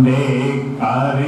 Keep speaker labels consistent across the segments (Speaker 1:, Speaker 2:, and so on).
Speaker 1: نے کر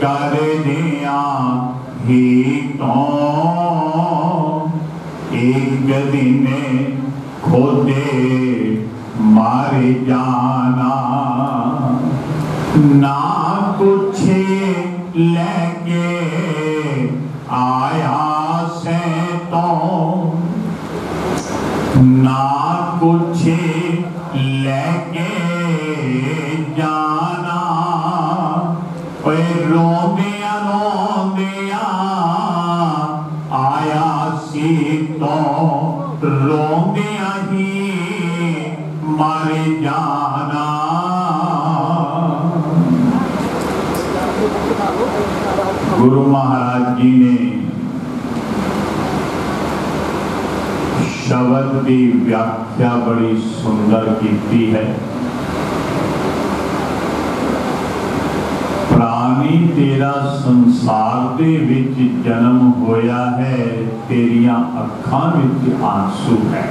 Speaker 1: کر دیا ہی تو ایک دن کھوتے مار جانا۔ نہ کچھ لے کے آیا سے تو نہ کچھ لے کے گرو مہاراج جی نے شبد کی ویاخیا بڑی سندر کیتی ہے۔ پرانی تیرا پرا تیرار جنم ہویا ہے، تیریاں تریاں آنسو ہے۔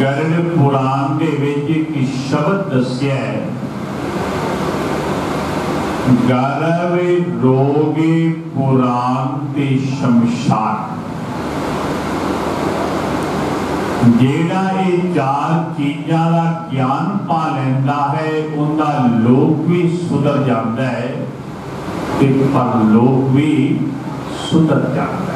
Speaker 1: گر پور شبد دس گرب لوگ پور شمشار جا چار چیزوں کا گیان پا لینا ہے، ان کا لوگ بھی سدھر جا لوک بھی سدھر جا رہا ہے۔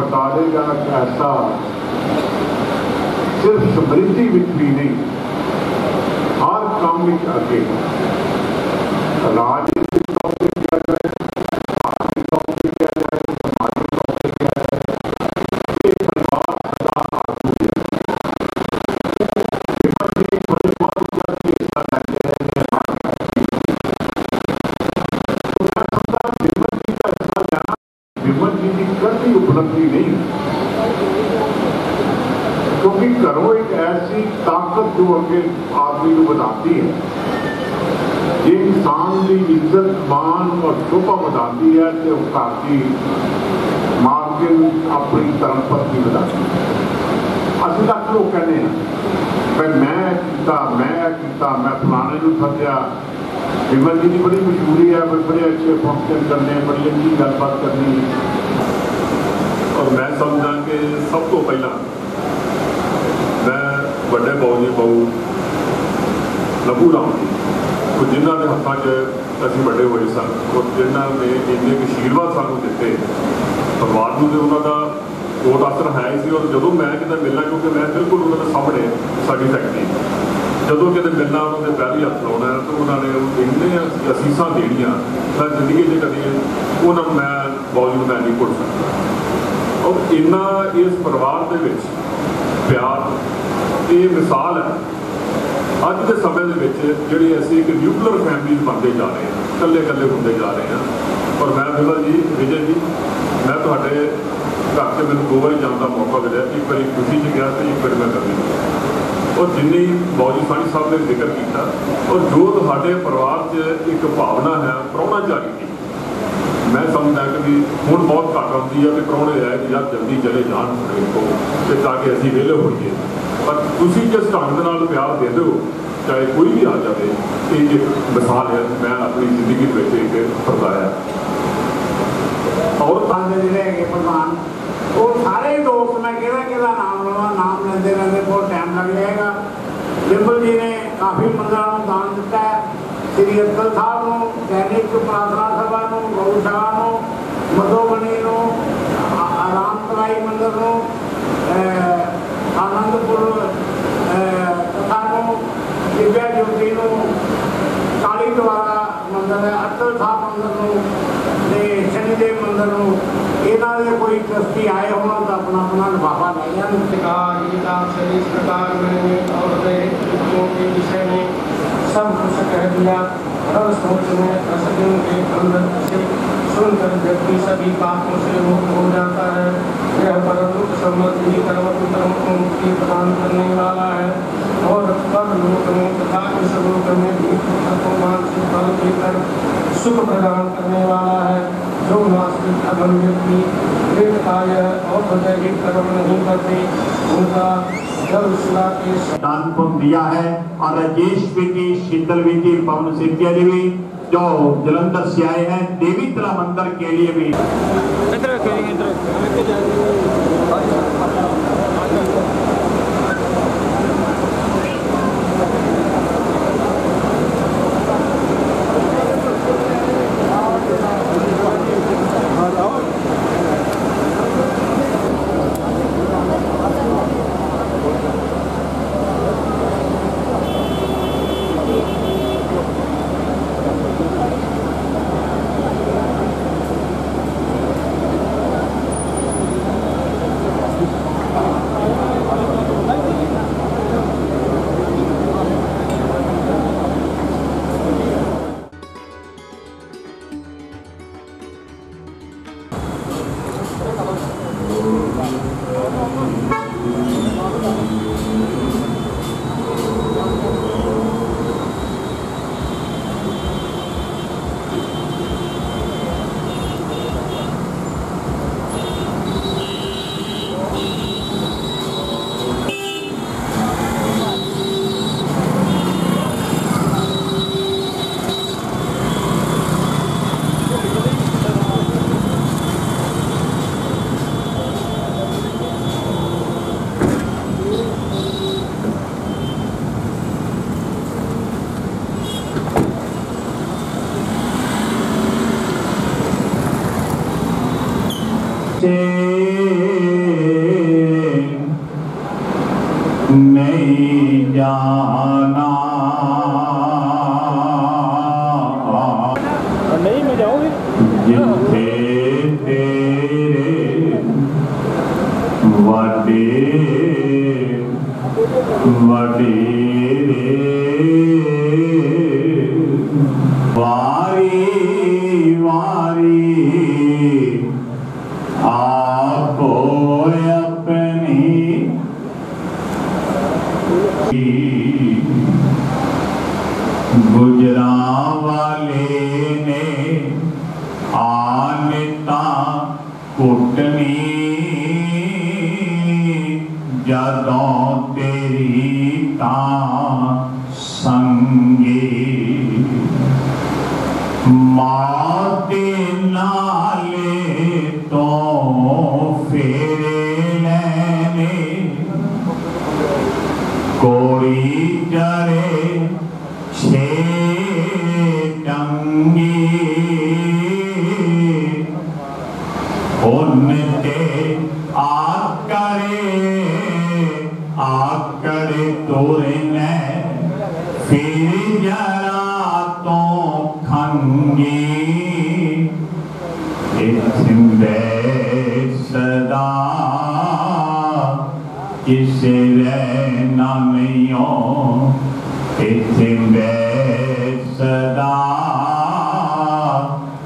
Speaker 2: پٹارے گا کیسا صرف سمرتی وچ بھی نہیں ہر کام میں آگے راج چھوڑ کے آدمی کو بتاتی ہے۔ یہ انسان کی عزت، مان اور شبہ بتاتی ہے کہ کافی مارکیٹ اپنی طرف پر بتاتی ہے۔ اصل تک لوگ کہنے ہیں کہ میں کیتا میں کیتا، میں فلانے کو سدیا بمن جی کی بڑی مشہوری ہے، بڑے اچھے فنکشن کرنے، بڑی اچھی گل بات کرنی۔
Speaker 3: اور میں سمجھا کہ سب کو پہلا ਵੱਡੇ ਬਾਊ ਜੀ ਬਾਊ ਲੱਭੂ ਰਾਮ ਜੀ ਉਹ ਜਿਨ੍ਹਾਂ ਦੇ ਹੱਥਾਂ 'ਚ ਅਸੀਂ ਵੱਡੇ ਹੋਏ ਸਨ ਔਰ ਜਿਨ੍ਹਾਂ ਨੇ ਇੰਨੇ ਕੁ ਆਸ਼ੀਰਵਾਦ ਸਾਨੂੰ ਦਿੱਤੇ। ਪਰਿਵਾਰ ਨੂੰ ਤੇ ਉਹਨਾਂ ਦਾ ਬਹੁਤ ਅਸਰ ਹੈ ਹੀ ਸੀ। ਔਰ ਜਦੋਂ ਮੈਂ ਕਿਤੇ ਮਿਲਣਾ, ਕਿਉਂਕਿ ਮੈਂ ਬਿਲਕੁਲ ਉਹਨਾਂ ਦੇ ਸਾਹਮਣੇ ਸਾਡੀ ਫੈਕਟਰੀ। ਜਦੋਂ ਕਿਤੇ ਮਿਲਣਾ, ਉਹਨਾਂ ਦੇ ਪੈਰੀ ਹੱਥ ਲਾਉਣਾ ਤਾਂ ਉਹਨਾਂ ਨੇ ਉਹ ਇੰਨੇ ਅਸੀਸਾਂ ਦੇਣੀਆਂ ਮੈਂ ਜ਼ਿੰਦਗੀ 'ਚ ਕਦੀ ਉਹਨਾਂ ਨੂੰ ਮੈਂ ਬਾਊ ਜੀ ਨੂੰ ਮੈਂ ਨਹੀਂ ਭੁੱਲ ਸਕਦਾ। ਔਰ ਇੰਨਾ ਇਸ ਪਰਿਵਾਰ ਦੇ ਵਿੱਚ ਪਿਆਰ, ਇਹ ਮਿਸਾਲ ਹੈ। ਅੱਜ ਦੇ ਸਮੇਂ ਦੇ ਵਿੱਚ ਜਿਹੜੀ ਅਸੀਂ ਇੱਕ ਨਿਊਕਲੀਅਰ ਫੈਮਿਲੀ ਬਣਦੇ ਜਾ ਰਹੇ ਹਾਂ ਇਕੱਲੇ ਇਕੱਲੇ ਹੁੰਦੇ ਜਾ ਰਹੇ ਹਾਂ। ਔਰ ਮੈਂ ਬਿਲਕੁਲ ਜੀ, ਵਿਜੇ ਜੀ, ਮੈਂ ਤੁਹਾਡੇ ਘਰ 'ਚ ਮੈਨੂੰ ਦੋ ਵਾਰੀ ਜਾਣ ਦਾ ਮੌਕਾ ਮਿਲਿਆ। ਇੱਕ ਵਾਰੀ ਖੁਸ਼ੀ 'ਚ ਗਿਆ ਤੇ ਇੱਕ ਵਾਰੀ ਮੈਂ ਕਰਨੀ ਔਰ ਜਿੰਨੀ ਬੌਜੀ ਸਾਹਿਬ ਨੇ ਜ਼ਿਕਰ ਕੀਤਾ, ਔਰ ਜੋ ਤੁਹਾਡੇ ਪਰਿਵਾਰ 'ਚ ਇੱਕ ਭਾਵਨਾ ਹੈ ਪ੍ਰਾਹੁਣਾਚਾਰੀ ਦੀ میں سمجھتا کہ ہوں بہت گھٹ آتی ہے جلدی چلے جانے کو تاکہ ابھی ویلے ہو جائے پر تُن جس ڈھنگ پیار دے چاہے کوئی بھی آ جائے یہ میں اپنی زندگی
Speaker 4: اور جیسے وہ سارے لوگ میں کہا کہ نام لاؤں گا نام لے لے بہت ٹائم لگ رہا ہے گا بل جی نے کافی مندروں دان دیا ہے شری اکثر صاحب کو پرارنا ਨੂੰ ਗੋਡਾ ਨੂੰ ਮਦੋਬਣੀ ਨੂੰ ਆਰਾਮਤਰਾਈ ਮੰਦਰ ਨੂੰ ਆਨੰਦਪੁਰ ਕਥਾ ਨੂੰ, ਦਿਵਿਆ ਜੋਤੀ ਨੂੰ, ਕਾਲੀ ਦੁਆਰਾ ਮੰਦਰ ਹੈ, ਅਟਲ ਸਾਹਿਬ ਮੰਦਰ ਨੂੰ ਤੇ ਸ਼ਨੀਦੇਵ ਮੰਦਰ ਨੂੰ, ਇਹਨਾਂ ਦੇ ਕੋਈ ਟਰਸਟੀ ਆਏ ਹੋਣ ਤਾਂ ਆਪਣਾ ਆਪਣਾ ਲਫਾਫਾ ਲੈ ਜਾਣ।
Speaker 5: ਇਤਿਕਾਰ ਗੀਤਾ ਸਰੀ ਇਸ ਪ੍ਰਕਾਰ ਮੈਨੇ ਔਰ ਦੇ ਲੋਕ ਕੇ ਵਿਸ਼ੇ ਨੇ, ਸਭ ਕੁਝ ਕਹਿ ਦਿਆ। ہر سوچ میں مسجدوں کے اندر سے سن کر جبکہ سبھی پاپوں سے مکت ہو جاتا ہے یہ پرم سمت ہی کرم کرم کو مکتی پردان کرنے والا ہے اور پر لوک میں تھا اس لوک میں بھی کو مانسک پھل دے کر سکھ پردان کرنے والا ہے جو ناسک ابن ویکتی ویٹ آئے اور بتہ کرم نہیں کرتے ان کا دان
Speaker 1: کو دیا ہے اور رجیش بیٹی شیتل بیٹی پون سیتیا دیوی جو جلندر سے آئے ہیں، دیوی تلا مندر کے لیے بھی۔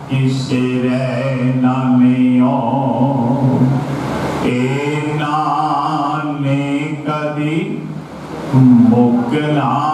Speaker 1: کسے رہنا نیوں اے نانے کبھی مکنا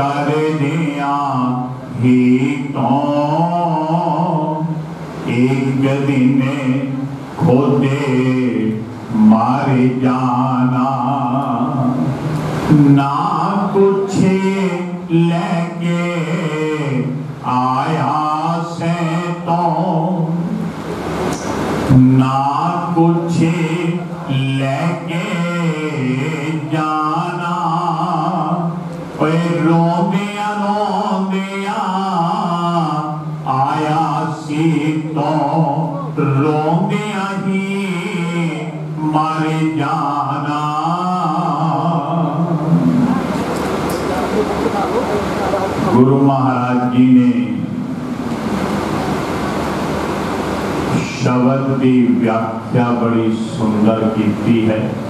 Speaker 1: کر دیا ہی تو ایک دن خود مر جانا۔ نہ کچھ لے کے آیا سے تو، نہ کچھ لے کے جانا۔ روم گرو مہاراج جی نے شبد کی ویاخیا بڑی سندر کی ہے۔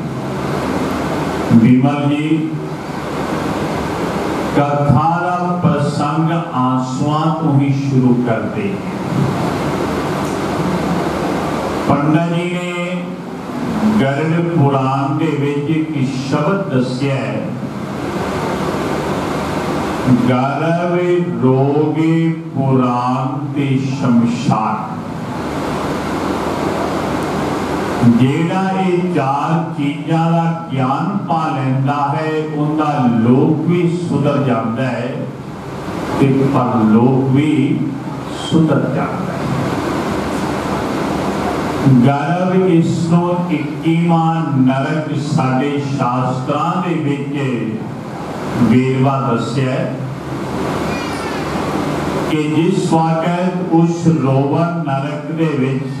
Speaker 1: بیمہ جی کتھارا پسنگ آنسوان تو ہی شروع کر پنڈا جی نے گرد پران دے ویج کی شبد دسیا ہے۔ گرد روگے پران تے شمشار جیڑا اے چار چیزاں دا گیان پا لیندا ہے اوندا لوک بھی سدھر جاندا ہے تے پرلوک بھی سدھر جاندا ہے گرب اس نو اکیمان نرک ساڈے شاستراں دے وچ ویروا دسیا ہے کہ جس وقت اس روبر نرک دے وچ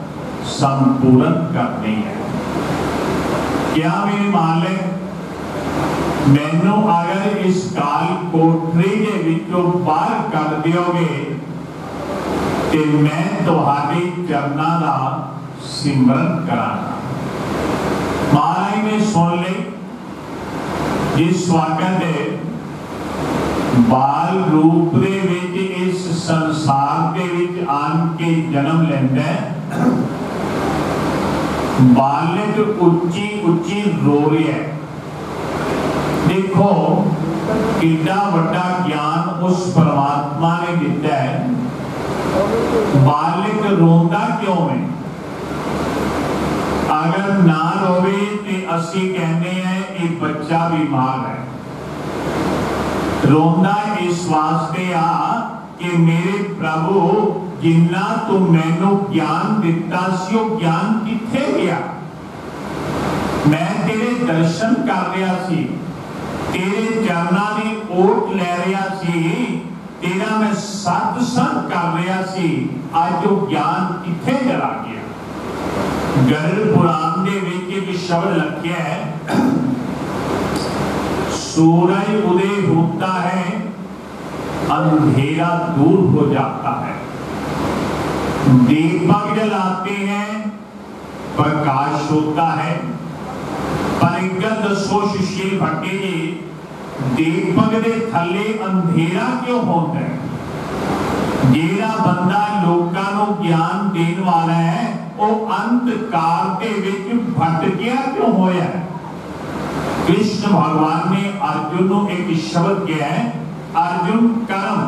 Speaker 1: سمپورن کرنی ہے کیا میرے مالے مینو اگر اس کال کوٹری کے وچوں باہر کر دیو گے کہ میں تہاڈے چرنا دا سمرن کرانا مہاراج نے سن لے جس وقت ਬਾਲ ਰੂਪ ਦੇ ਵਿੱਚ ਇਸ ਸੰਸਾਰ ਦੇ ਵਿੱਚ ਆਣ ਕੇ ਜਨਮ ਲੈਂਦਾ ਹੈ بالغ اچھی اچھی رو ہے دیکھو کتا بڑا گیان اس پرماتما نے دیتا ہے۔ بالغ روندا کیوں میں اگر نہ روے تو اسی کہنے ہیں ایک بچہ بیمار ہے۔ روندا اس واسطے آ کہ میرے پربھو γυρνά το μένο γιάν διπτάσιο γιάν τη θέλεια. میں تیرے درشن کر رہا سی، تیرے چرنا دی اوٹ لے رہا سی، تیرا میں سات سن کر رہا سی، آج جو گیان کتھے جلا گیا گرل قرآن دے وچ ایک شبد لکھیا ہے، سورج ادے ہوتا ہے، اندھیرا دور ہو جاتا ہے دیپک جلاتے ہیں، پرکاش ہوتا ہے۔ پرنگت سوششیل بھٹے دیپک دے تھلے اندھیرا کیوں ہوتا ہے جیڑا بندہ لوکاں نو گیان دین والا ہے ਉਹ ਅੰਤਕਾਰ ਦੇ ਵਿੱਚ ਭਟਕਿਆ ਕਿਉਂ ਹੋਇਆ ਕ੍ਰਿਸ਼ਨ ਭਗਵਾਨ ਨੇ ਅਰਜੁਨ ਨੂੰ ਇੱਕ ਸ਼ਬਦ ਕਿਹਾ ਹੈ ਅਰਜੁਨ ਕਰਮ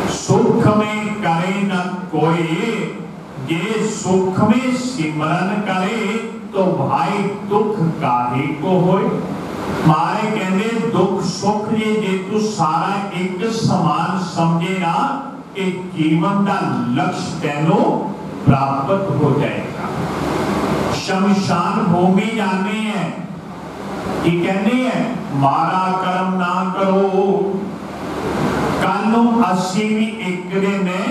Speaker 1: شمشانا کرم نہ کرو سانو اسی ایکڑے میں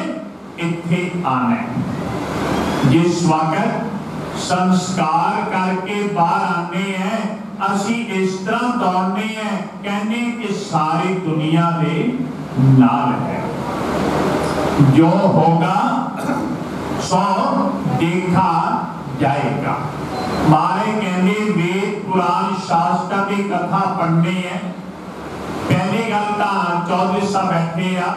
Speaker 1: اتھے آنے یہ سواگت سنسکار کر کے باہر آنے ہیں اسی اس طرح دوڑنے ہیں کہنے کہ ساری دنیا دے نال ہے جو ہوگا سو دیکھا جائے گا مارے کہنے وید قرآن شاستہ بھی کتھا پڑھنے ہیں ਪਹਿਲੀ ਗੱਲ ਤਾਂ ਚੌਧਰੀ ਸਾਹਿਬ ਬੈਠੇ ਆ।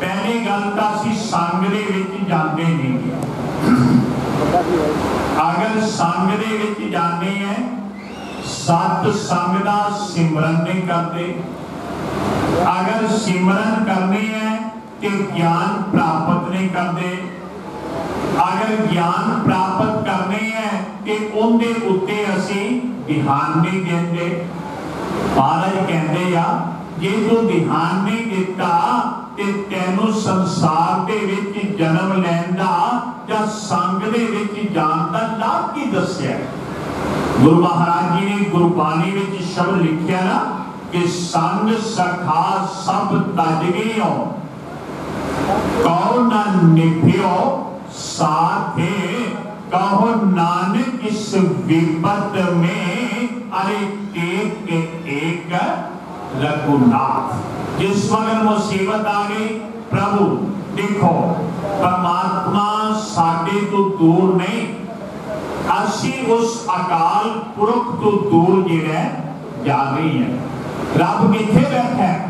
Speaker 1: ਪਹਿਲੀ ਗੱਲ ਤਾਂ ਅਸੀਂ ਸੰਗ ਦੇ ਵਿੱਚ ਜਾਂਦੇ ਨਹੀਂ ਅਗਰ ਸੰਗ ਦੇ ਵਿੱਚ ਜਾਂਦੇ ਹੈ ਸਤ ਸੰਗ ਦਾ ਸਿਮਰਨ ਨਹੀਂ ਕਰਦੇ। ਅਗਰ ਸਿਮਰਨ ਕਰਨੇ ਹੈ ਤੇ ਗਿਆਨ ਪ੍ਰਾਪਤ ਨਹੀਂ ਕਰਦੇ। ਅਗਰ ਗਿਆਨ ਪ੍ਰਾਪਤ ਕਰਨੇ ਹੈ ਤੇ ਉਹਦੇ ਉੱਤੇ ਅਸੀਂ ਧਿਆਨ ਨਹੀਂ ਦਿੰਦੇ। ਪਾਲੇ ਕਹਿੰਦੇ ਆ ਜੇ ਤੂੰ ਧਿਆਨ ਨਹੀਂ ਦਿੱਤਾ ਤੇ ਤੈਨੂੰ ਸੰਸਾਰ ਦੇ ਵਿੱਚ ਜਨਮ ਲੈਣ ਦਾ ਜਾਂ ਸੰਗ ਦੇ ਵਿੱਚ ਜਾਣ ਦਾ ਲਾਭ ਕੀ ਦੱਸਿਆ ਗੁਰੂ ਮਹਾਰਾਜ ਜੀ ਨੇ ਗੁਰਬਾਣੀ ਵਿੱਚ ਸ਼ਬਦ ਲਿਖਿਆ ਨਾ ਕਿ ਸੰਗ ਸਖਾ ਸਭ ਤਜ ਗਏ ਹੋ ਕਉ ਨ ਨਿਭਿਓ ਸਾਥੇ ਕਹੋ ਨਾਨਕ ਇਸ ਵਿਪਤ ਮੇ ਅਰੇ ایک ایک ایک لگنات جس وقت مصیبت آگئی پربھو دیکھو پرماتما ساڈے تو دور نہیں اسی اس اکال پرک تو دور جڑا جا رہی ہے رب کتنے بیٹھا ہے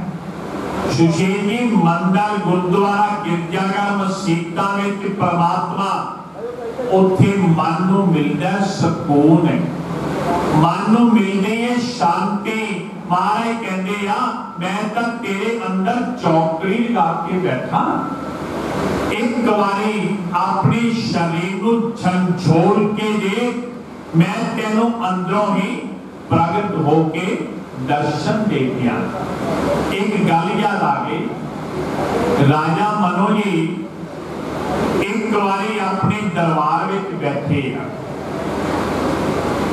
Speaker 1: ششیر جی مندر گردوارا گرجا گھر مسیطہ میں پرماتما اتنے من ملدہ سکون ہے مانو ملنے شانتے مارے کہتے یا میں تک تیرے اندر چوکری لگا کے بیٹھا ایک گواری اپنی شریر نو کے دے میں تینو اندروں ہی پرگٹ ہو کے درشن دے ایک گل یاد آ گئی راجا منو جی ایک گواری اپنے دربار بیٹھے ہیں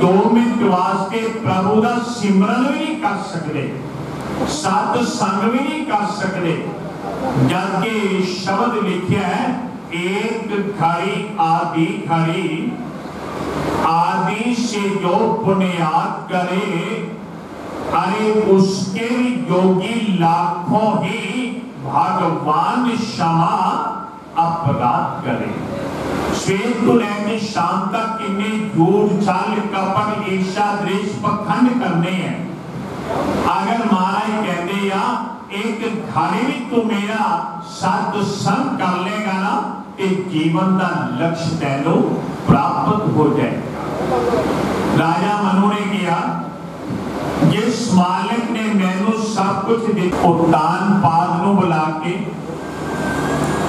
Speaker 1: دو منٹ واسطے پربھو کا سمرن بھی کر سکتے ستسگ بھی کر سکتے جبکہ شبد لکھئے آدی کڑی آدی سے یوگی لاکھوں ہی بھگوان شما اپناد کرے شام تک جوڑ چال کپڑ ایشا دریش پکھنڈ کرنے ہیں اگر مارا کہتے یا ایک گھڑی بھی تو میرا ساتھ سنگ کر لے گا نا کہ جیون دا لکش تینو پراپت ہو جائے راجہ منو نے کیا جس مالک نے میں سب کچھ دیتا پار نو بلا کے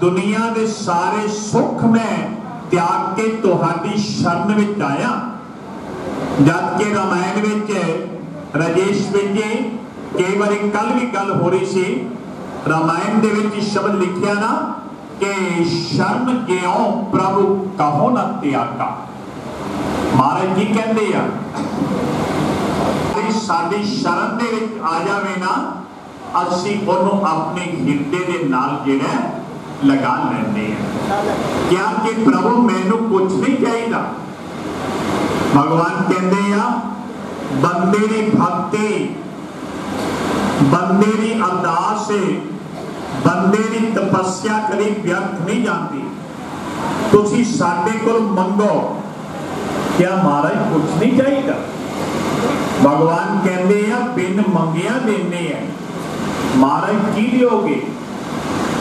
Speaker 1: ਦੁਨੀਆ ਦੇ ਸਾਰੇ ਸੁੱਖ ਮੈਂ ਤਿਆਗ ਕੇ ਤੁਹਾਡੀ ਸ਼ਰਨ ਵਿੱਚ ਆਇਆ। ਜਦ ਕਿ ਰਾਮਾਇਣ ਵਿੱਚ ਰਜੇਸ਼ ਵਿੱਚ ਕਈ ਵਾਰੀ ਕੱਲ ਵੀ ਗੱਲ ਹੋ ਰਹੀ ਸੀ। ਰਾਮਾਇਣ ਦੇ ਵਿੱਚ ਸ਼ਬਦ ਲਿਖਿਆ ਨਾ ਕਿ ਸ਼ਰਨ ਕਿਉ ਪ੍ਰਭੂ ਕਹੋ ਨਾ ਤਿਆਗਾ। ਮਹਾਰਾਜ ਜੀ ਕਹਿੰਦੇ ਆ ਸਾਡੀ ਸ਼ਰਨ ਦੇ ਵਿੱਚ ਆ ਜਾਵੇ ਨਾ, ਅਸੀਂ ਉਹਨੂੰ ਆਪਣੇ ਹਿਰਦੇ ਦੇ ਨਾਲ ਜਿਹੜਾ لگا لینے ہیں کیا کہ پربھو مینو کچھ نہیں چاہیے بھگوان کہتے ہیں بندے دی بھکتی بندے دی ارداس بندے دی تپسیا کبھی ویرت نہیں جاتی تسی ساڈے کول منگو کیا مہاراج کچھ نہیں چاہیے بھگوان کہتے ہیں بن منگیا دینے ہیں مہاراج کی دیو گے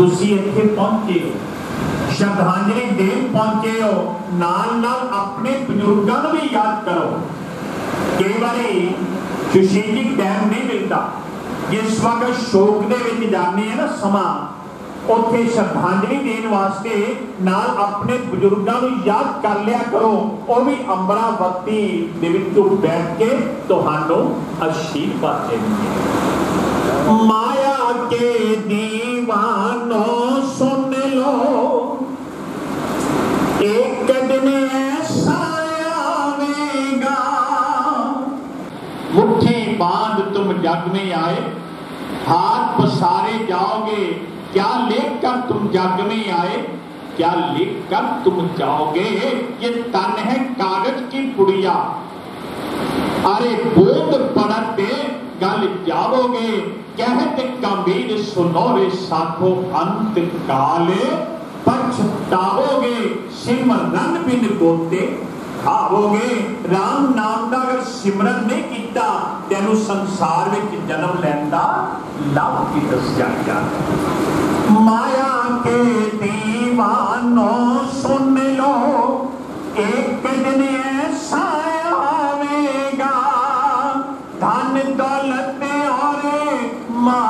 Speaker 1: پہنچے شردانجلی پہنچے بزرگ کروک شردانجلی دن واسطے بزرگوں یاد کر لیا کرو۔ امراوتی جاگنے آئے، کیا لکھ کر تم جاؤ گے؟ یہ تن ہے کاغذ کی پڑیا ارے بوند پڑتے گل جاؤ گے۔ کہت کمیر سنو رے ساتھو انت کالے۔ پچھتاؤ گے۔ سمرن بن گوتے ਸਿੱਖਾ ਹੋਵੇ ਰਾਮ ਨਾਮ ਦਾ ਅਗਰ ਸਿਮਰਨ ਨਹੀਂ ਕੀਤਾ ਤੈਨੂੰ ਸੰਸਾਰ ਵਿੱਚ ਜਨਮ ਲੈਣ ਦਾ ਲਾਭ ਕੀ ਦੱਸ ਜਾਂਦਾ ਮਾਇਆ ਕੇ ਦੀਵਾਨੋ ਸੁਣ ਲੋ ਇੱਕ ਦਿਨ ਐਸਾ ਆਵੇਗਾ ਧਨ ਦੌਲਤ ਔਰ ਮਾ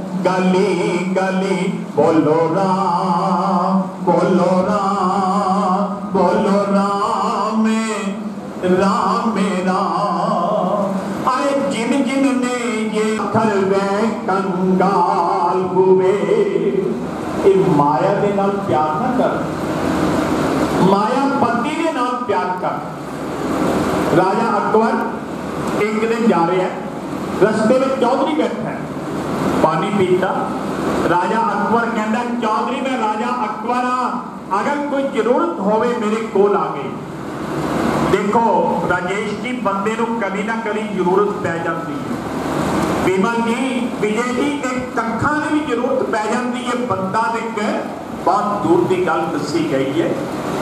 Speaker 1: گلی گلی بولو رام بولو رام بولو رام رام رام آئے جن جن نے یہ پتھر میں کنگال ہوئے یہ مایا کے نال پیار نہ کر مایا پتی کے نال پیار کر راجہ اکبر ایک دن جا رہے ہیں رستے میں چودھری بیٹھا ہے پانی پیتا راجہ اکبر کہندا چودھری میں راجہ اکبر اگر کوئی ضرورت ہوے میرے کول آ دیکھو راجیش جی بندے نو کبھی نہ کبھی ضرورت پی جاتی ہے بیمن جی وجے جی ایک ککھاں دی بھی ضرورت پی جاتی ہے بندہ ایک بہت دور دی گل دسی گئی ہے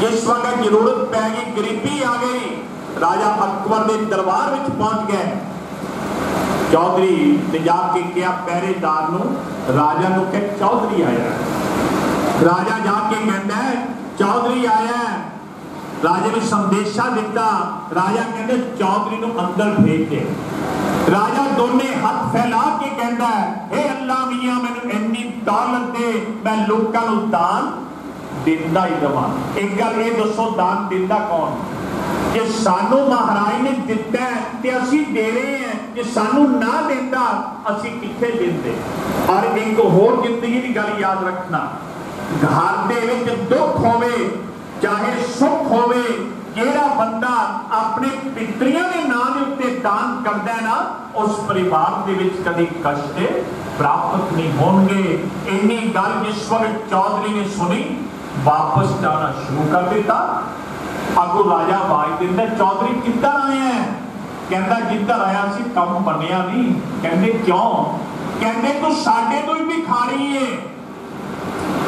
Speaker 1: جس وقت ضرورت پی گئی غریبی آ گئی راجہ اکبر دے دربار وچ پہنچ گئے ਚੌਧਰੀ ਤੇ ਜਾ ਕੇ ਕਿਹਾ, ਪਹਿਰੇਦਾਰ ਨੂੰ ਰਾਜਾ ਨੂੰ ਕਿ ਚੌਧਰੀ ਆਇਆ। ਰਾਜਾ ਜਾ ਕੇ ਕਹਿੰਦਾ, ਚੌਧਰੀ ਆਇਆ। ਰਾਜੇ ਨੂੰ ਸੰਦੇਸ਼ਾ ਦਿੱਤਾ। ਰਾਜਾ ਕਹਿੰਦੇ, ਚੌਧਰੀ ਨੂੰ ਅੰਦਰ ਭੇਜ ਦੇ। ਰਾਜਾ ਦੋਨੇ ਹੱਥ ਫੈਲਾ ਕੇ ਕਹਿੰਦਾ, ਹੈ ਅੱਲਾ ਮੀਆਂ, ਮੈਨੂੰ ਇੰਨੀ ਦੌਲਤ ਦੇ, ਮੈਂ ਲੋਕਾਂ ਨੂੰ ਦਾਨ ਦਿੰਦਾ ਹੀ ਰਵਾਂ। ਇੱਕ ਗੱਲ ਇਹ ਦੱਸੋ, ਦਾਨ ਦਿੰਦਾ ਕੌਣ? ਜੇ ਸਾਨੂੰ ਮਹਾਰਾਜ ਨੇ ਦਿੱਤਾ ਤੇ ਅਸੀਂ ਦੇ ਰਹੇ ਹਾਂ, ਜੇ ਸਾਨੂੰ ਨਾ ਦਿੰਦਾ, ਅਸੀਂ ਕਿੱਥੇ ਦਿੰਦੇ? ਔਰ ਇੱਕ ਹੋਰ ਜ਼ਿੰਦਗੀ ਦੀ ਗੱਲ ਯਾਦ ਰੱਖਣਾ। ਘਰ ਦੇ ਵਿੱਚ ਦੁੱਖ ਹੋਵੇ, ਚਾਹੇ ਸੁੱਖ ਹੋਵੇ, ਜਿਹੜਾ ਬੰਦਾ ਆਪਣੇ ਪਿਤਰੀਆਂ ਦੇ ਨਾਂ ਦੇ ਉੱਤੇ ਦਾਨ ਕਰਦਾ ਨਾ, ਉਸ ਪਰਿਵਾਰ ਦੇ ਵਿੱਚ ਕਦੇ ਕਸ਼ਟ ਪ੍ਰਾਪਤ ਨਹੀਂ ਹੋਣਗੇ। ਇੰਨੀ ਗੱਲ ਜਿਸ ਵਕਤ ਚੌਧਰੀ ਨੇ ਸੁਣੀ, ਵਾਪਸ ਜਾਣਾ ਸ਼ੁਰੂ ਕਰ ਦਿੱਤਾ। ਅਗੋ ਰਾਜਾ ਆਵਾਜ਼ ਦਿੰਦਾ ਚੌਧਰੀ ਕਿੱਧਰ ਆਇਆ ਕਹਿੰਦਾ, ਜਿੱਧਰ ਆਇਆ ਸੀ, ਕੰਮ ਬਣਿਆ ਨਹੀਂ। ਕਹਿੰਦੇ, ਕਿਉਂ? ਕਹਿੰਦੇ, ਤੂੰ ਸਾਡੇ ਤੋਂ ਹੀ ਭਿਖਾਰੀ ਏ।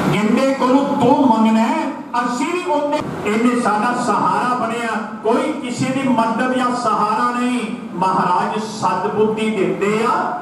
Speaker 1: ਜਿੰਦੇ ਕੋਲੋਂ ਤੂੰ ਮੰਗਣਾ ਅਸੀਂ ਵੀ ਉਹਨੇ ਇਹਨੇ ਸਾਡਾ ਸਹਾਰਾ ਬਣਿਆ। ਕੋਈ ਕਿਸੇ ਦੀ ਮਦਦ ਜਾਂ ਸਹਾਰਾ ਨਹੀਂ। ਮਹਾਰਾਜ ਸਤਬੁੱਧੀ ਦਿੰਦੇ ਆ।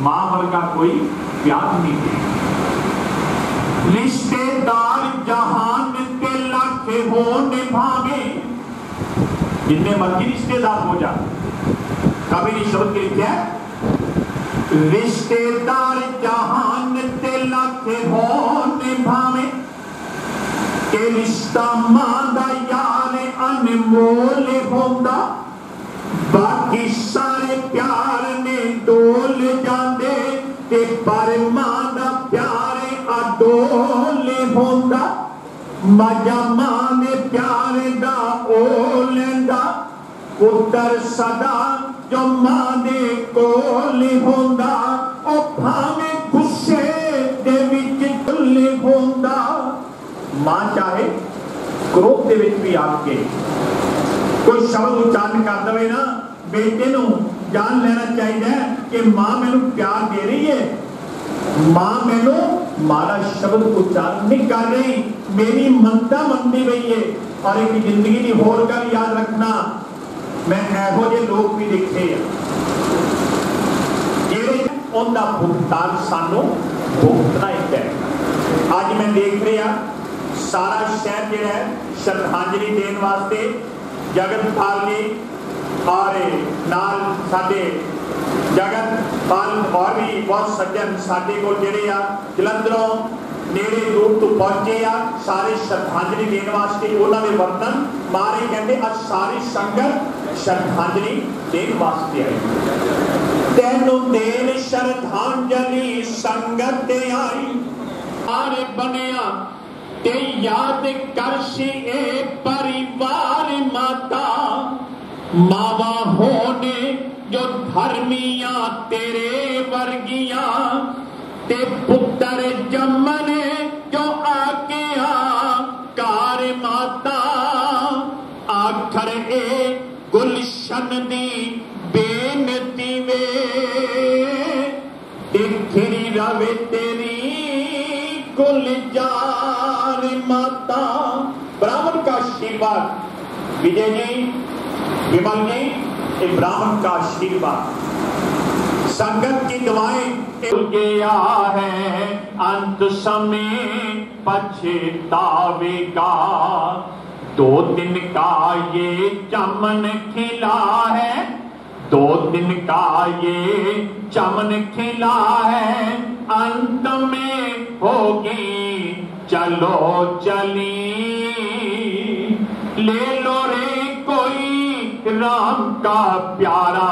Speaker 1: ماں بھر کا کوئی پیار نہیں دے رشتے دار جہان کے لکھے ہو نبھاوے۔ جتنے مرضی رشتے دار ہو جا کبھی نشبت کے لکھے ہیں رشتے دار جہان تے لکھے ہو نبھاوے۔ کہ رشتہ ماں دا یار انمول ہوندا۔ باقی سارے پیار نے ڈول کے پرماں پیارے اڈول ہوندا ماجا ماں نے پیارے دا اولیندا پتر صدا جو مانے دے کول ہوندا، او بھاویں غصے دے وچ کل ہوندا۔ ماں چاہے گروپ دے وچ بھی آپ کے کوئی شعب اچان کر دوئے نا، بیٹے نوں جان لینا چاہیے کہ ماں مینو پیار دے رہی ہے ماں مینو مارا شبد اچار نہیں کر رہی میری منتا منتی رہی ہے اور ایک زندگی کی ہور کر یاد رکھنا میں ایہو جے لوگ بھی دیکھے جڑے ہی میں دیکھ سارا شہر جڑا ہے شرਧਾਂਜਲੀ دین واسطے جگت پال نے ਸਾਰੇ ਨਾਲ ਸਾਡੇ ਜਗਤ ਪਾਲ ਵਾਰੀ ਬਹੁਤ ਸੱਜਣ ਸਾਡੇ ਕੋਲ ਜਿਹੜੇ ਆ ਜਲੰਧਰੋਂ ਨੇੜੇ ਦੂਰ ਤੋਂ ਪਹੁੰਚੇ ਆ ਸਾਰੇ ਸ਼ਰਧਾਂਜਲੀ ਦੇਣ ਵਾਸਤੇ ਉਹਨਾਂ ਦੇ ਵਰਤਨ ਮਾਰੇ ਕਹਿੰਦੇ ਅੱਜ ਸਾਰੀ ਸੰਗਤ ਸ਼ਰਧਾਂਜਲੀ ਦੇਣ ਵਾਸਤੇ ਆਈ ਤੈਨੂੰ ਦੇਣ ਸ਼ਰਧਾਂਜਲੀ ਸੰਗਤ ਤੇ ਆਈ ਆਰੇ ਬਣਿਆ ਤੇ ਯਾਦ ਕਰਸ਼ੀ ਇਹ ਪਰਿਵਾਰ ਮਾਤਾ ماما ہونے جو دھرمیاں تیرے ورگیاں، تے پتر جمنے جو آکیاں کار ماتا آخر اے گلشن دی بینتی وے۔ دیکھری روے تیری گل جار ماتا۔ براہن کا شیوار وجے جی بمل نے ابراہم کا آشیرواد۔ سنگت کی دعائیں۔ گیا ہے، انت سمیں پچھتاوے کا دو دن کا یہ چمن کھلا ہے۔ دو دن کا یہ چمن کھلا ہے۔ انت میں ہوگی۔ چلو چلی۔ لے لو رام کا پیارا،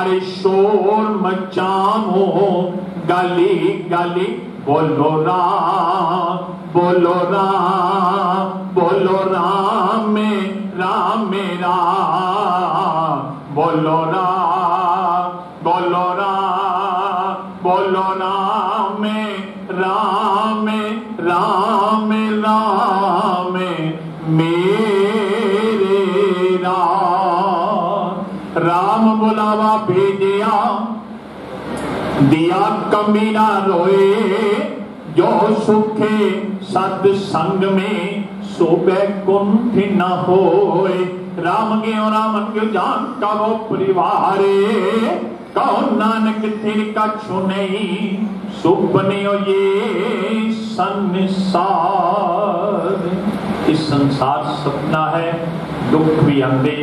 Speaker 1: ارے شور مچاموں گلی گلی، بولو رام بولو رام بولو رام میں رام میرا، بولو رام۔ بلاوا بھیجیا۔ دیا کمینا روئے۔ جو سکھے سد سنگ میں کن کنٹھ نہ ہوئے۔ رام گیو رام گیو جان کا وہ پریوارے۔ کون نانک تھر کا بنے سپنیو یہ سنسار۔ اس سنسار سپنا ہے۔ دکھ بھی آتے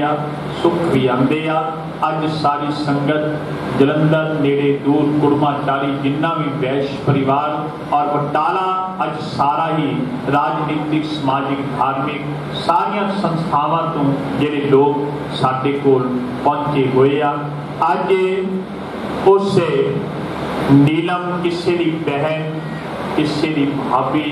Speaker 1: آتے آ اج ساری سنگت جلندر نیڑے دور کڑما چاری جنہیں بھی ویش پریوار اور بٹالا اچھ سارا ہی راجنیتک سماجک دارمک سارا ساواں تو جڑے لوگ سڈے کو پہنچے ہوئے آج اس نیلم قصے بہن قصبے بھاپھی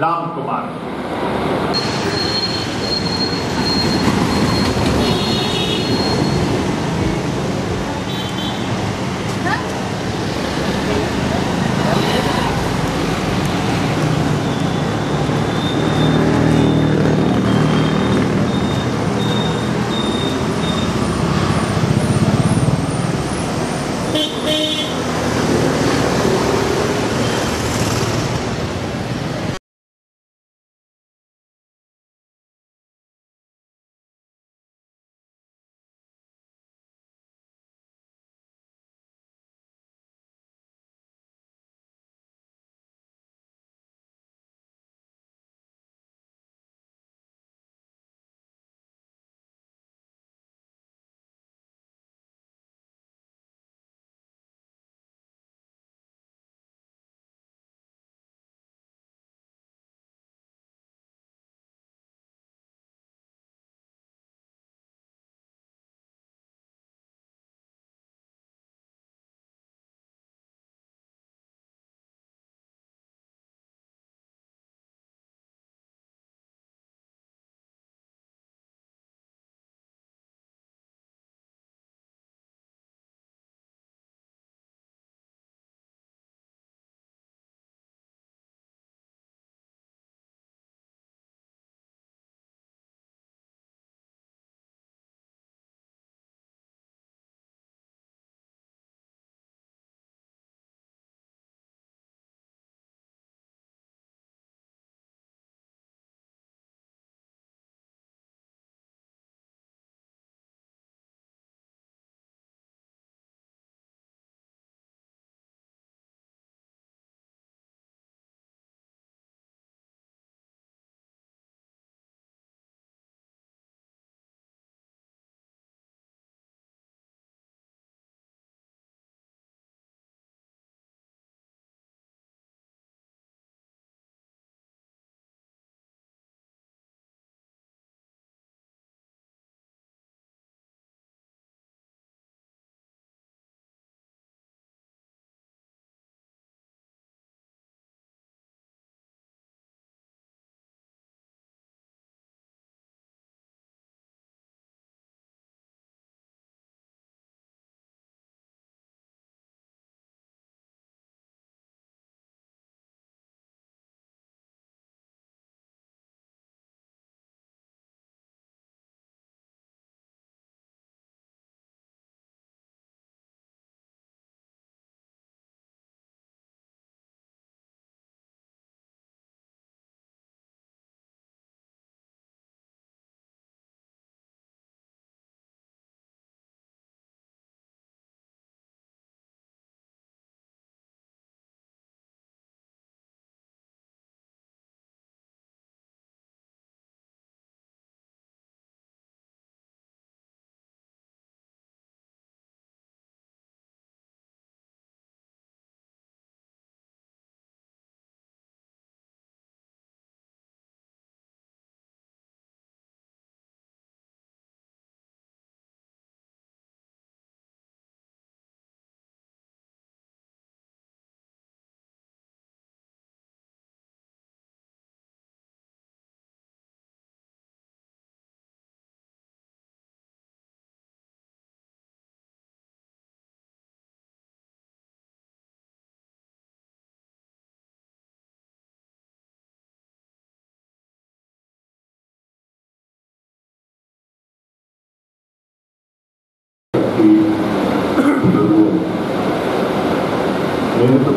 Speaker 1: رام کمار۔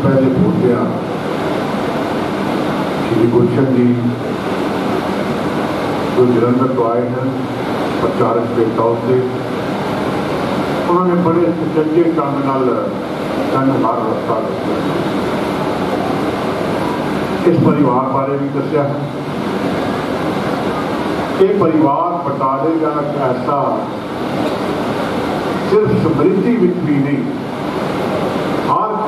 Speaker 2: پہلے پہنچ گیا شری گلشن جی جو جلندر کو آئے ہیں پرچارک کے طور سے انہوں نے بڑے سچے کام نال تنہار رفتہ اس پریوار بارے بھی دسیا ہے یہ پریوار بٹالے کا ایسا صرف سمرتی بھی نہیں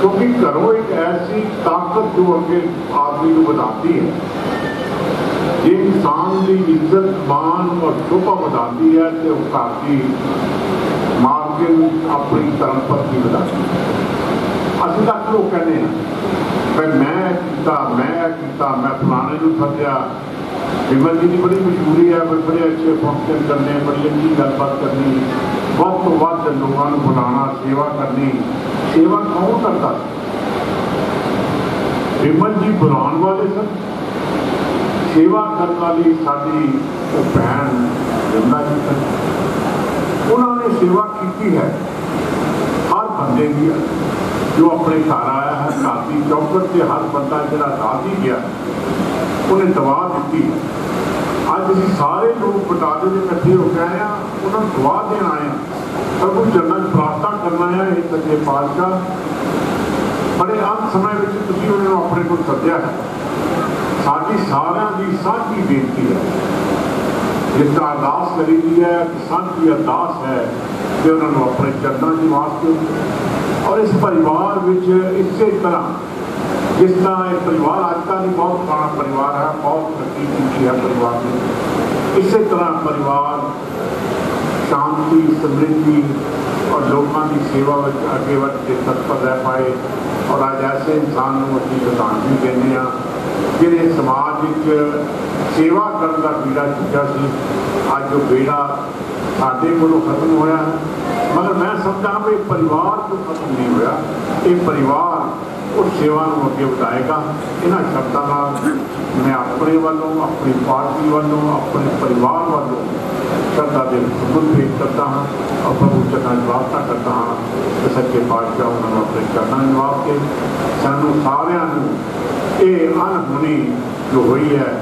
Speaker 2: کیونکہ کرو ایک ایسی طاقت جو اپنے آدمی کو بتاتی ہے۔ یہ انسان کی عزت، مان اور شوبہ بتاتی ہے کہ کافی مارکیٹ اپنی طرف پر کی بتاتی ہے۔ اصل تک لوگ کہنے ہیں میں کیتا میں کیتا، میں فلانے کو سدیا ہمت جی کی بڑی مشہوری ہے بڑے بڑے اچھے فنکشن کرنے بڑی اچھی گل بات کرنی بہت تو وقت لوگوں کو بلانا سیوا کرنی سیوا کون کرتا ہمت جی بلا والے سن سیوا کرنے والی ساری بہن جمنا جی سن انہوں نے سیوا کی ہے ہر بندے کی جو اپنے گھر آیا ہے کافی چوکٹ سے ہر بندہ جڑا دادی گیا انہیں دعا دیتی ہے آج اسی سارے لوگ بتا دے میں کٹھے ہو کے آئے ہیں انہوں دعا دینا ہے ہیں پربھو جنت پرارتھنا کرنا ہے ایک اگے پادشاہ بڑے آن سمائے میں تھی انہوں نے اپنے کو سدیا ہے ساتھی سارے ساری سارا کی سانچی بےنتی ہے جس کا عداس کری ہوئی ہے کسان کی عداس ہے کہ انہوں نے اپنے چرنا کی واسطے اور اس پریوار بچے اس سے طرح جس طرح ایک پریوار، آج کا بھی بہت پرانا پریوار ہے، بہت ترقی کی ہے پریوار نے۔ اسی طرح پریوار شانتی سمردھی اور لوگوں کی سیوا اگے وقت کے تک پر رہ پائے۔ اور آج ایسے انسان کو اسی پردھان بھی دینے سماج سیوا کرنے کا بیڑا چکا سی اج جو بیڑا سارے کو ختم ہوا مگر میں سمجھا بھی پریوار تو ختم نہیں ہوا یہ پریوار ਉਹ ਸੇਵਾ ਨੂੰ ਅੱਗੇ ਵਧਾਏਗਾ। ਇਹਨਾਂ ਸ਼ਬਦਾਂ ਨਾਲ ਮੈਂ ਆਪਣੇ ਵੱਲੋਂ, ਆਪਣੀ ਪਾਰਟੀ ਵੱਲੋਂ, ਆਪਣੇ ਪਰਿਵਾਰ ਵੱਲੋਂ ਸ਼ਰਧਾ ਦੇ ਫੁੱਲ ਪੇਸ਼ ਕਰਦਾ ਹਾਂ। ਔਰ ਪ੍ਰਭੂ ਚਰਨਾਂ ਦੀ ਪ੍ਰਾਰਥਨਾ ਕਰਦਾ ਹਾਂ ਕਿ ਸੱਚੇ ਪਾਤਸ਼ਾਹ ਉਹਨਾਂ ਨੂੰ ਆਪਣੇ ਚਰਨਾਂ ਵਿੱਚ ਨਿਵਾਸ ਕੇ ਸਾਨੂੰ ਸਾਰਿਆਂ ਨੂੰ ਇਹ ਅਨਹੋਣੀ ਜੋ ਹੋਈ ਹੈ,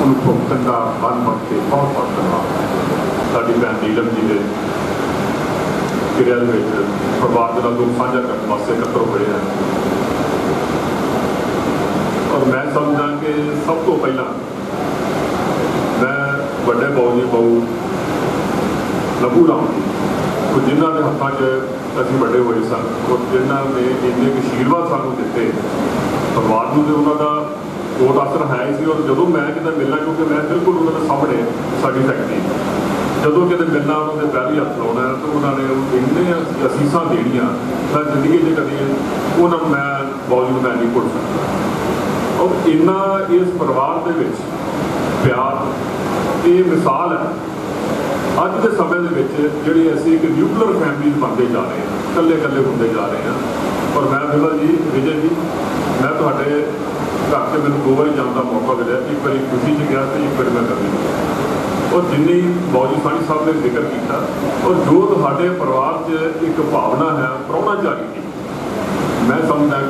Speaker 2: ਉਹਨੂੰ ਭੁਗਤਣ ਦਾ ਬਲ ਬਖਸ਼ੇ ਬਹੁਤ ਬਹੁਤ ਧੰਨਵਾਦ।
Speaker 3: ਸਾਡੀ ਭੈਣ ਨੀਲਮ ਜੀ ਦੇ ਕਿਰਿਆ ਦੇ ਵਿੱਚ ਪਰਿਵਾਰ ਦੇ ਨਾਲ ਲੋਕ ਸਾਂਝਾ ਕਰਨ ਵਾਸਤੇ ਇਕੱਤਰ ਹੋਏ ਆ ਔਰ ਮੈਂ ਸਮਝਦਾ ਕਿ ਸਭ ਤੋਂ ਪਹਿਲਾਂ। ਮੈਂ ਵੱਡੇ ਬਾਊ ਜੀ, ਬਾਊ ਲਬੂ ਰਾਮ ਜੀ ਉਹ ਜਿਨ੍ਹਾਂ ਦੇ ਹੱਥਾਂ 'ਚ ਅਸੀਂ ਵੱਡੇ ਹੋਏ ਸਨ ਔਰ ਜਿਨ੍ਹਾਂ ਨੇ ਇੰਨੇ ਕੁ ਆਸ਼ੀਰਵਾਦ ਸਾਨੂੰ ਦਿੱਤੇ। ਪਰਿਵਾਰ ਨੂੰ ਤੇ ਉਹਨਾਂ ਦਾ ਕੋਟ ਅਸਰ ਹੈ ਸੀ ਔਰ ਜਦੋਂ ਮੈਂ ਕਿਤੇ ਮਿਲਣਾ, ਕਿਉਂਕਿ ਮੈਂ ਬਿਲਕੁਲ ਉਹਨਾਂ ਦੇ ਸਾਹਮਣੇ ਸਾਡੀ ਫੈਕਟਰੀ ਜਦੋਂ ਕਿਤੇ ਮਿਲਣਾ, ਉਹਨਾਂ ਦੇ ਪੈਰੀ ਹੱਥ ਲਾਉਣਾ, ਤਾਂ ਉਹਨਾਂ ਨੇ ਉਹ ਇੰਨੇ ਅਸੀਸਾਂ ਦੇਣੀਆਂ ਮੈਂ ਜ਼ਿੰਦਗੀ 'ਚ ਕਦੀ ਉਹਨਾਂ ਨੂੰ ਮੈਂ ਬਾਵਜੂਦ ਮੈਂ ਨਹੀਂ ਭੁੱਲ ਸਕਦਾ। ਔਰ ਇੰਨਾ ਇਸ ਪਰਿਵਾਰ ਦੇ ਵਿੱਚ ਪਿਆਰ, ਇਹ ਮਿਸਾਲ ਹੈ। ਅੱਜ ਦੇ ਸਮੇਂ ਦੇ ਵਿੱਚ ਜਿਹੜੀ ਅਸੀਂ ਇੱਕ ਨਿਊਕਲੀਅਰ ਫੈਮਿਲੀ ਬਣਦੇ ਜਾ ਰਹੇ ਹਾਂ ਇਕੱਲੇ ਇਕੱਲੇ ਹੁੰਦੇ ਜਾ ਰਹੇ ਹਾਂ। ਔਰ ਮੈਂ ਬਿਲਕੁਲ ਜੀ, ਵਿਜੇ ਜੀ, ਮੈਂ ਤੁਹਾਡੇ ਘਰ 'ਚ ਮੈਨੂੰ ਦੋ ਵਾਰੀ ਜਾਣ ਦਾ ਮੌਕਾ ਮਿਲਿਆ। ਇੱਕ ਵਾਰੀ ਖੁਸ਼ੀ 'ਚ ਗਿਆ ਤੇ ਇੱਕ ਵਾਰੀ ਮੈਂ ਕਰਨੀ ਔਰ ਜਿੰਨੀ ਮੌਜੂਦ ਸਾਡੀ ਸਾਹਿਬ ਨੇ ਜ਼ਿਕਰ ਕੀਤਾ ਔਰ ਜੋ ਤੁਹਾਡੇ ਪਰਿਵਾਰ 'ਚ ਇੱਕ ਭਾਵਨਾ ਹੈ ਪ੍ਰਾਹੁਣਾਚਾਰੀ ਦੀ, ਮੈਂ ਸਮਝਦਾ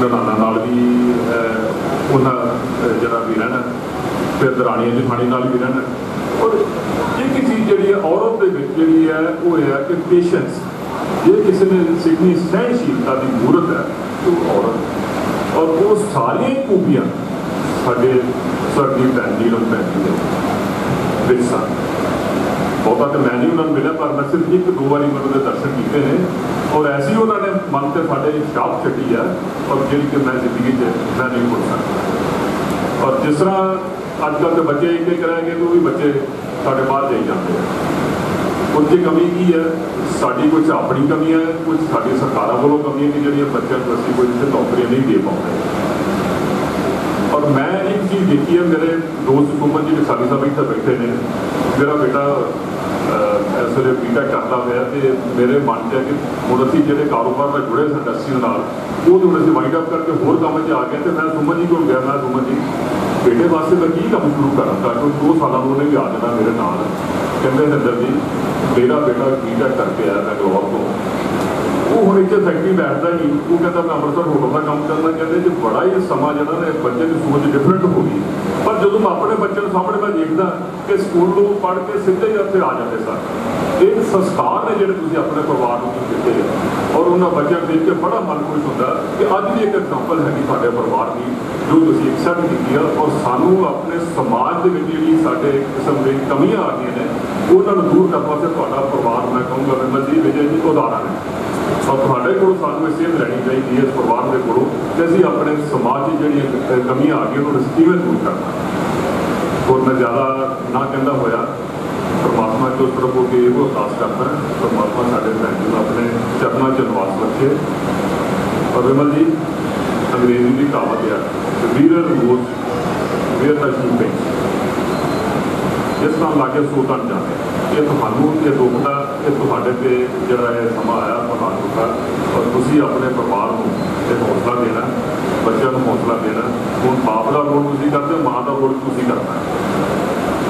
Speaker 3: ਨਨਾਣਾ ਨਾਲ ਵੀ ਉਹਨਾਂ ਜਿਹੜਾ ਵੀ ਰਹਿਣਾ, ਫਿਰ ਦਰਾਣੀਆਂ ਜਠਾਣੀ ਨਾਲ ਵੀ ਰਹਿਣਾ। ਔਰ ਇਹ ਕਿਸੇ ਜਿਹੜੀ ਹੈ ਔਰਤ ਦੇ ਵਿੱਚ ਜਿਹੜੀ ਹੈ, ਉਹ ਇਹ ਹੈ ਕਿ ਪੇਸ਼ੈਂਸ ਜੇ ਕਿਸੇ ਨੇ ਸਿੱਖਣੀ ਸਹਿਣਸ਼ੀਲਤਾ ਦੀ ਮੂਰਤ ਹੈ ਉਹ ਔਰਤ ਔਰ ਉਹ ਸਾਰੀਆਂ ਖੂਬੀਆਂ ਸਾਡੇ ਸਰਦੀ ਭੈਣ ਜੀ ਨੂੰ ਭੈਣ ਜੀ ਦੇ ਸਨ بہت میں ملتا پر میں صرف ایک دو بار مطلب کے درشن کیے ہیں اور ایسی انہوں نے من سے سارے شاپ چکی ہے اور میں زندگی سے میں نہیں بھول سکتا اور جس طرح اچھے بچے یہ کریں گے تو بچے سارے باہر جی جاتے ہیں ان کی کمی کی ہے ساری کچھ اپنی کمیا کچھ ساری سکار کو کمیا کی جگہ بچوں کو ابھی کوئی نوکری نہیں دے پاؤ گے اور میں ਚੀਜ਼ ਦੇਖੀ ਹੈ ਮੇਰੇ ਦੋਸਤ ਸੁਮਨ ਜੀ ਵਿਸਾਲੀ ਸਾਹਿਬ ਇੱਥੇ ਬੈਠੇ ਨੇ। ਮੇਰਾ ਬੇਟਾ ਇਸ ਵੇਲੇ ਬੀਟੈਕ ਕਰਦਾ ਹੋਇਆ ਤੇ ਮੇਰੇ ਮਨ 'ਚ ਹੈ ਕਿ ਹੁਣ ਅਸੀਂ ਜਿਹੜੇ ਕਾਰੋਬਾਰ ਨਾਲ ਜੁੜੇ ਸੀ ਇੰਡਸਟਰੀ ਨਾਲ, ਉਹ ਤੇ ਹੁਣ ਅਸੀਂ ਵਾਈਂਡ ਅਪ ਕਰਕੇ ਹੋਰ ਕੰਮ 'ਚ ਆ ਗਏ ਤੇ ਮੈਂ ਸੁਮਨ ਜੀ ਕੋਲ ਗਿਆ, ਮੈਂ ਸੁਮਨ ਜੀ, ਬੇਟੇ ਵਾਸਤੇ ਮੈਂ ਕੀ ਕੰਮ ਸ਼ੁਰੂ ਕਰਾਂ ਤਾਂ ਕਿ ਦੋ ਸਾਲਾਂ ਨੂੰ ਉਹਨੇ ਵੀ ਆ ਜਾਣਾ ਮੇਰੇ ਨਾਲ? ਕਹਿੰਦੇ, ਹਰਿੰਦਰ ਜੀ, ਮੇਰਾ ਬੇਟਾ ਬੀਟੈਕ ਕਰਕੇ ਆਇਆ, ਮੈਂ ਬੈਂਗਲੌਰ ਤੋਂ। وہ ہمیچ افیکٹری بیٹھتا ہی وہ کہتا میں امرتسر ہول کا کام کرنا کہ بڑا ہی سما جا رہا ہے بچے کی سوچ ڈفرنٹ ہو گئی پر جب میں اپنے بچوں سامنے میں دیکھتا ہوں کہ اسکولوں پڑھ کے سیٹے عرصے آ جائے سر ایک سنسار نے جڑے اپنے پروار کو دیتے ہیں اور انہوں بچوں کو دیکھ کے بڑا من خوش ہوں کہ اب بھی ایک ایگزامپل ہے پروار کی جو تھی ایکسیکٹ کی اور سانو اپنے سماجی سارے قسم کے کمیاں آ گئی ہیں وہ انہوں نے دور کر پاسا پروار میں کم کروں گا مل جی وجے کی ادارہ ہے ਔਰ ਤੁਹਾਡੇ ਕੋਲੋਂ ਸਾਨੂੰ ਇਹ ਸੇਧ ਲੈਣੀ ਚਾਹੀਦੀ ਹੈ ਇਸ ਪਰਿਵਾਰ ਦੇ ਕੋਲੋਂ ਕਿ ਅਸੀਂ ਆਪਣੇ ਸਮਾਜ ਦੀ ਜਿਹੜੀਆਂ ਕਮੀਆਂ ਆ ਗਈਆਂ, ਉਹਨੂੰ ਨੂੰ ਦੂਰ ਕਰਨਾ ਹੋਰ ਮੈਂ ਜ਼ਿਆਦਾ ਨਾ ਕਹਿੰਦਾ ਹੋਇਆ, ਪਰਮਾਤਮਾ ਤੋਂ ਤਰਫ ਹੋ ਕੇ ਇਹ ਅਰਦਾਸ ਕਰਦਾ ਪਰਮਾਤਮਾ ਸਾਡੇ ਭੈਣ ਜੀ ਨੂੰ ਆਪਣੇ ਚਰਨਾਂ 'ਚ ਨਿਵਾਸ ਰੱਖੇ। ਔਰ ਵਿਮਲ ਜੀ, ਅੰਗਰੇਜ਼ੀ ਦੀ ਕਹਾਵਤ ਹੈ ਵੀਰ ਰੋਜ਼ ਵੀਰ ਦਾ ਸ਼ੂ جس طرح لا کے سوتا نہیں جانے یہ تو روکتا کہ ترا آیا بات چکا اور تصویر اپنے پروار کو یہ حوصلہ دینا ہے بچے کو حوصلہ دینا ہے ہوں باپ کا گول کرتے ماں کا گول بھی کسی کرنا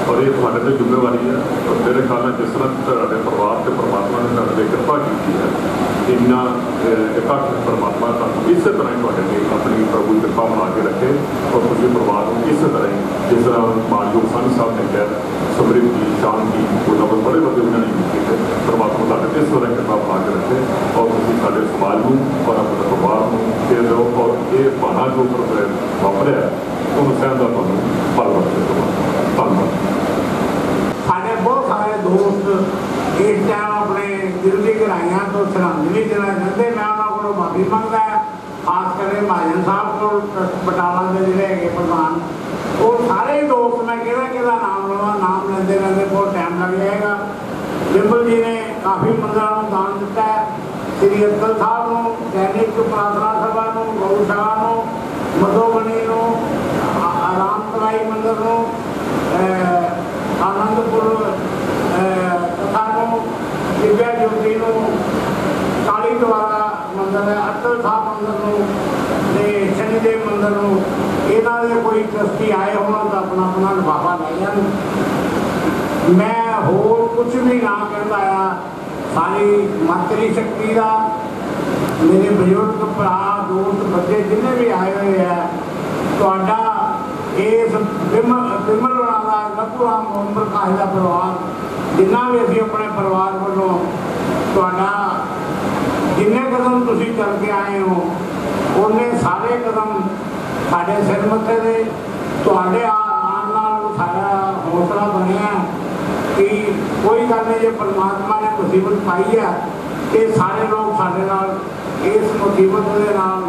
Speaker 3: اور یہ تھرڈ سے ذمےواری ہے اور میرے خیال میں جس طرح ترکے پروار سے پرماتما نے کرپا کی ہے اِنہیں اکٹھ پرماتما تک اس طرح تھی اپنی پربو کی کرپا بنا کے رکھے اور کچھ پروار کو اس طرح جس طرح مانجوگ سنگھ صاحب نے کہا صبر کی شان کی کوئی نوبت بڑے بڑے انہوں نے ملتی ہے پرماتما طاقت اس طرح کے ساتھ کے رکھے اور کسی سارے سوال ہوں اور اپنے پروار ہوں کہ لو اور یہ بہانا جو اوپر واپریا وہ سہن کا تمہیں پل بخشے ਧੰਨਵਾਦ
Speaker 4: ਸਾਡੇ ਬਹੁਤ ਸਾਰੇ ਦੋਸਤ ਇਸ ਟਾਈਮ ਆਪਣੇ ਦਿਲ ਦੀ ਗਹਿਰਾਈਆਂ ਤੋਂ ਸ਼ਰਧਾਂਜਲੀ ਦੇਣਾ ਚਾਹੁੰਦੇ ਮੈਂ ਉਹਨਾਂ ਕੋਲੋਂ ਮਾਫੀ ਮੰਗਦਾ ਖਾਸ ਕਰਕੇ ਮਾਜਨ ਸਾਹਿਬ ਕੋਲ ਬਟਾਲਾ ਦੇ ਜਿਹੜੇ ਹੈਗੇ ਪ੍ਰਧਾਨ ਬਿੰਬਲ ਜੀ ਨੇ ਕਾਫੀ ਮੰਦਰਾਂ ਨੂੰ ਦਾਨ ਦਿੱਤਾ ਹੈ। ਸ੍ਰੀ ਅਕਲ ਸਾਹਿਬ ਨੂੰ ਦੈਨਿਕ ਪ੍ਰਾਰਥਨਾ ਸਭਾ ਨੂੰ ਗਊਸ਼ਾਲਾ ਨੂੰ ਮਧੋਬਨੀ ਨੂੰ ਆ- ਆਰਾਮ ਤਲਾਈ ਮੰਦਰ ਨੂੰ ਅਹ, ਆਨੰਦਪੁਰ ਕਥਾ ਨੂੰ ਦਿਵਿਆ ਜੋਤੀ ਨੂੰ ਕਾਲੀ ਦੁਆਰਾ ਮੰਦਰ ਹੈ ਅਟਲ ਸਾਹਿਬ ਮੰਦਰ ਨੂੰ ਤੇ ਸ਼ਨੀਦੇਵ ਮੰਦਰ ਨੂੰ ਇਹਨਾਂ ਦੇ ਕੋਈ ਟਰਸਟੀ ਆਏ ਹੋਣ ਤਾਂ ਆਪਣਾ ਆਪਣਾ ਲਿਫਾਫਾ ਲੈ ਜਾਣ। ਮੈਂ ਹੋਰ ਕੁਝ ਵੀ ਨਾ ਕਹਿੰਦਾ ਆ ਸਾਰੀ ਮਾਤਰੀ ਸ਼ਕਤੀ ਦਾ ਮੇਰੇ ਬਜ਼ੁਰਗ, ਭਰਾ, ਦੋਸਤ, ਬੱਚੇ ਜਿੰਨੇ ਵੀ ਆਏ ਹੋਏ ਆ, ਤੁਹਾਡਾ ਇਸ ਬਿਮਲ ਬਿਮਲ ਹੋਣਾ ਦਾ ਲੱਭੂ ਰਾਮ ਓਮ ਪ੍ਰਕਾਸ਼ ਪਰਿਵਾਰ, ਜਿੰਨਾ ਵੀ ਅਸੀਂ ਆਪਣੇ ਪਰਿਵਾਰ ਵੱਲੋਂ ਤੁਹਾਡਾ ਜਿੰਨੇ ਕਦਮ ਤੁਸੀਂ ਚੱਲ ਕੇ ਆਏ ਹੋ ਉਹਨੇ ਸਾਰੇ ਕਦਮ ਸਾਡੇ ਸਿਰ ਮੱਥੇ ਦੇ ਤੁਹਾਡੇ ਆ- ਆਉਣ ਨਾਲ ਸਾਡਾ ਹੌਸਲਾ ਬਣਿਆ ਕਿ ਕੋਈ ਗੱਲ ਨਹੀਂ, ਜੇ ਪਰਮਾਤਮਾ ਨੇ ਮੁਸੀਬਤ ਪਾਈ ਹੈ ਤੇ ਸਾਰੇ ਲੋਕ ਸਾਡੇ ਨਾਲ ਇਸ ਮੁਸੀਬਤ ਦੇ ਨਾਲ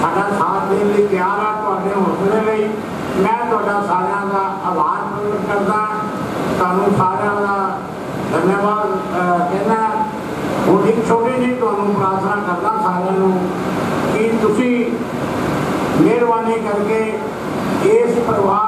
Speaker 4: ਸਾਡਾ ਸਾਥ ਦੇਣ ਲਈ ਤਿਆਰ ਆ ਤੁਹਾਡੇ ਹੌਸਲੇ ਲਈ। ਮੈਂ ਤੁਹਾਡਾ ਸਾਰਿਆਂ ਦਾ ਆਭਾਰ ਪ੍ਰਗਟ ਕਰਦਾ ਤੁਹਾਨੂੰ ਸਾਰਿਆਂ ਦਾ ਧੰਨਵਾਦ ਕਹਿੰਦਾ ਹੁਣ ਇੱਕ ਛੋਟੀ ਜਿਹੀ ਤੁਹਾਨੂੰ ਪ੍ਰਾਰਥਨਾ ਕਰਦਾ ਸਾਰਿਆਂ ਨੂੰ ਕਿ ਤੁਸੀਂ ਮਿਹਰਬਾਨੀ ਕਰਕੇ ਇਸ ਪਰਿਵਾਰ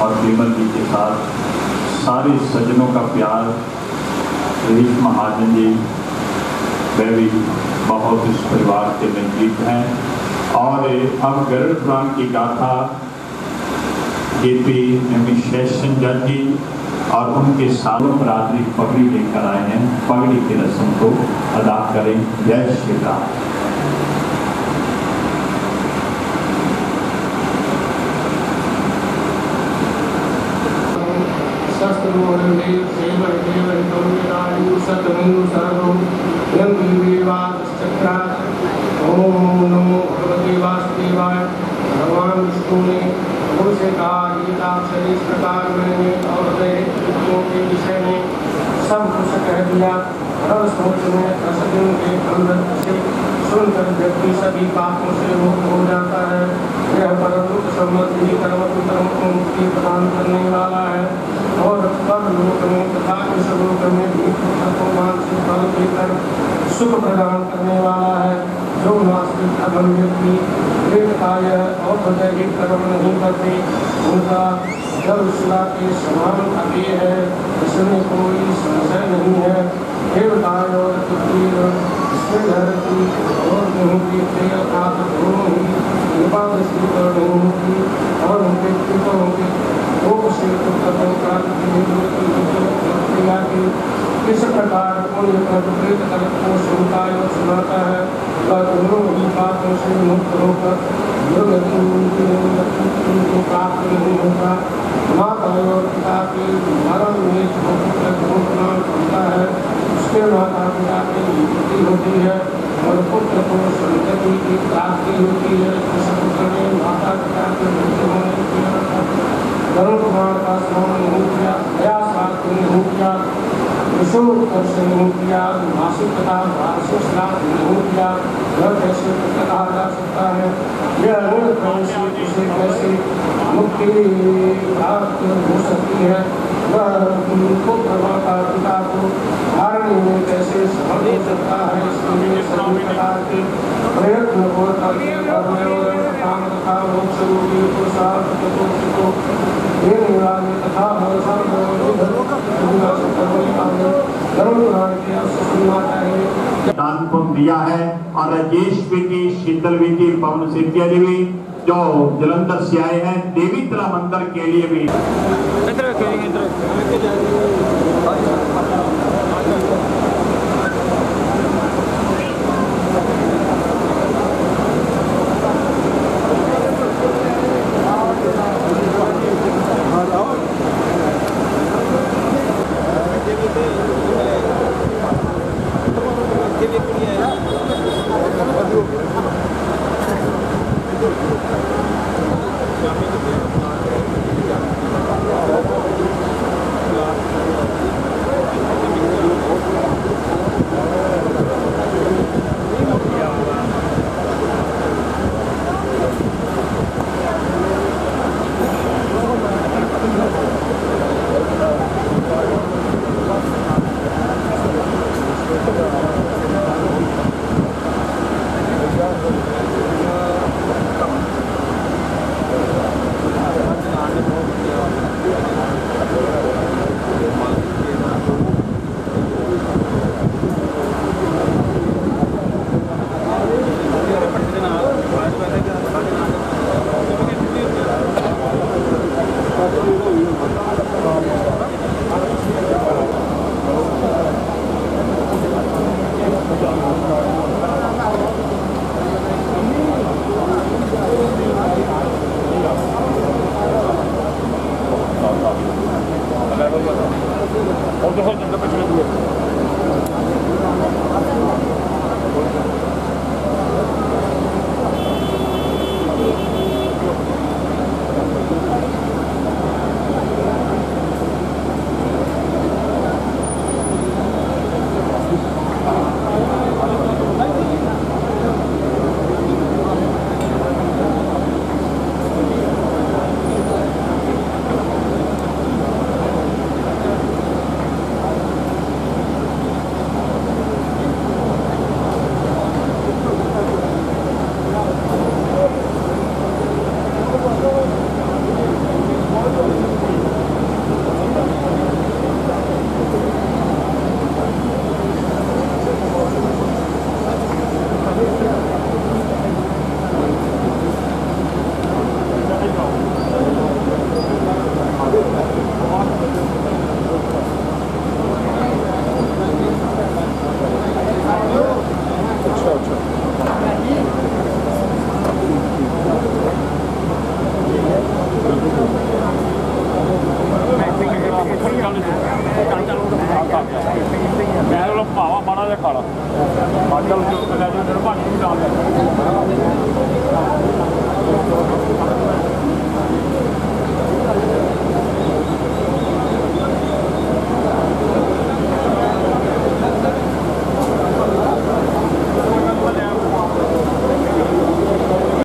Speaker 1: اور قیمت جی کے ساتھ سارے سجنوں کا پیار ریش مہاجن جی میں بھی بہت اس پریوار کے منجید ہیں۔ اور اب گرل خان کی گاتھا جے پی شیشن جج جی اور ان کے سالوں برادری پگڑی لے کر آئے ہیں۔ پگڑی کی رسم کو ادا کریں۔ جے شری رام
Speaker 5: او نمتی واسطی وا بھگوان وشن نے پوشکار گیتا شریش پر سب خوش کہہ دیا سوچ میں دس دن کے سن کر جبکہ سبھی پاپوں سے مکت ہو جاتا ہے، یہ پرم سمت ہی کرم کرم کو مکتی پردان کرنے والا ہے۔ اور پر لوک میں تھا، اس لوک میں بھی کو مانسک بل دے کر سکھ پردان کرنے والا ہے۔ جو ناسک ادم ویکتی ہے اور بظاہر کرم نہیں کرتے ان کا جب اسلا کے سمان ابھی ہے۔ اس میں کوئی نہیں ہے۔ اور کس اور سناتا ہے اور ان کی ان کو پراپت نہیں اور پتا کی ہے۔ سے ناکامیابی ہوتی ہوتی ہے اور خود کو سنگتی کی تاکتی ہوتی ہے۔ کرنے ماتا پتا کے مجھے کیا درد مار کا سون نہیں کیا گیا ساتھ نہیں کیا۔ رسول کر سے نہیں کیا معاشر کتا وارث اسلام نہیں کیا۔ گھر کیسے کہا جا سکتا ہے؟ یہ امور کون سی کسی کیسی مکتی ہو سکتی ہے؟
Speaker 1: دان کو دیا ہے اور بھی کی شیتل بھی کی جو جلندر سے آئے ہیں دیوی تلا مندر کے لیے بھی۔